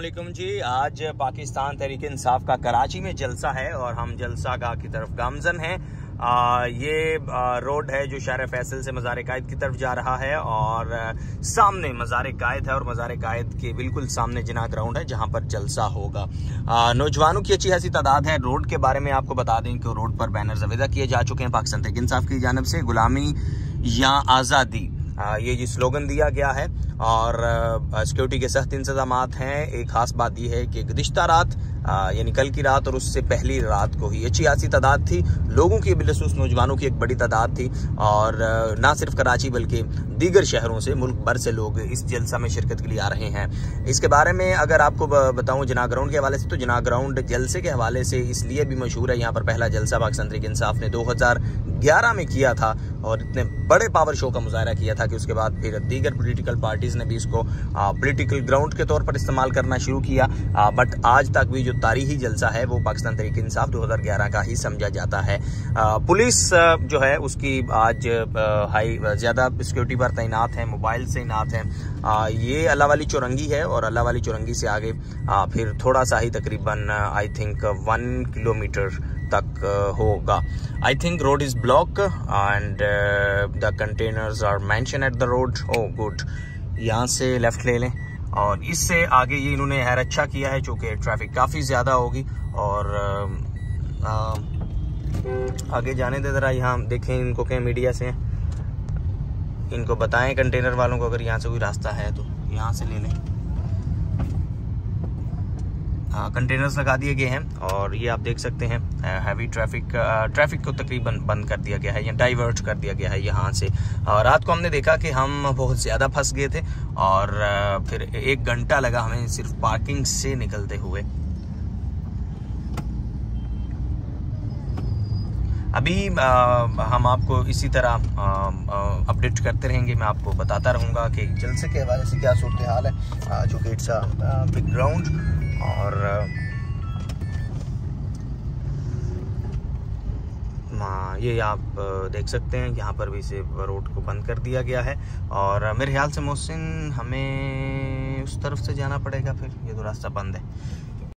वालेकुम जी। आज पाकिस्तान तहरीक इंसाफ का कराची में जलसा है और हम जलसा गाह की तरफ़ गामजन हैं। आ, ये आ, रोड है जो शहर फैसल से मज़ार कायद की तरफ़ जा रहा है और आ, सामने मज़ार कायद है और मज़ार कायद के बिल्कुल सामने जिना ग्राउंड है जहाँ पर जलसा होगा। नौजवानों की अच्छी खासी तादाद है। रोड के बारे में आपको बता दें कि रोड पर बैनर अवेदा किए जा चुके हैं पाकिस्तान तहरीक इंसाफ की जानब से। गुलामी या आज़ादी। ये जी स्लोगन दिया गया है। और सिक्योरिटी के सख्त इंतज़ाम हैं। एक खास बात यह है कि गुज्तर रात यानी कल की रात और उससे पहली रात को ही अच्छी खासी तादाद थी। लोगों की बिलसूस नौजवानों की एक बड़ी तादाद थी। और ना सिर्फ़ कराची बल्कि दीगर शहरों से मुल्क भर से लोग इस जलसा में शिरकत के लिए आ रहे हैं। इसके बारे में अगर आपको बताऊँ जना ग्राउंड के हवाले से तो जना ग्राउंड जलसे के हवाले से इसलिए भी मशहूर है। यहाँ पर पहला जलसा पाकिस्तान तरीक इंसाफ ने दो ग्यारह में किया था। और इतने बड़े पावर शो का मुजाहरा किया था कि उसके बाद फिर दीगर पोलिटिकल पार्टीज़ ने भी इसको पोलिटिकल ग्राउंड के तौर पर इस्तेमाल करना शुरू किया। आ, बट आज तक भी जो तारीखी जलसा है वो पाकिस्तान तरीक इंसाफ 2011 का ही समझा जाता है। आ, पुलिस जो है उसकी आज हाई ज़्यादा सिक्योरिटी पर तैनात है मोबाइल से तैनात है। आ, ये अल्लाह वाली चौरंगी है और अल्लाह वाली चौरंगी से आगे आ, फिर थोड़ा सा ही तकरीबन आई थिंक वन किलोमीटर तक होगा। I think road is block and the containers are mention at the road oh good यहाँ से लेफ़्ट ले लें। और इससे आगे ये इन्होंने हैर अच्छा किया है चूँकि ट्रैफ़िक काफ़ी ज़्यादा होगी। और आ, आगे जाने दे ज़रा यहाँ देखें इनको कहें मीडिया से इनको बताएँ कंटेनर वालों को अगर यहाँ से कोई रास्ता है तो। यहाँ से ले लें। कंटेनर्स लगा दिए गए हैं और ये आप देख सकते हैं हैवी ट्रैफ़िक ट्रैफ़िक को तकरीबन बंद कर दिया गया है या डाइवर्ट कर दिया गया है यहाँ से। और रात को हमने देखा कि हम बहुत ज़्यादा फंस गए थे और फिर एक घंटा लगा हमें सिर्फ़ पार्किंग से निकलते हुए। अभी आ, हम आपको इसी तरह अपडेट करते रहेंगे। मैं आपको बताता रहूँगा कि जलसे के हवाले से क्या सूरत हाल है जो कि बिग ग्राउंड और हाँ ये आप देख सकते हैं, यहाँ पर भी इसे रोड को बंद कर दिया गया है। और, मेरे ख्याल से मोहसिन, हमें उस तरफ़ से जाना पड़ेगा फिर, ये तो रास्ता बंद है।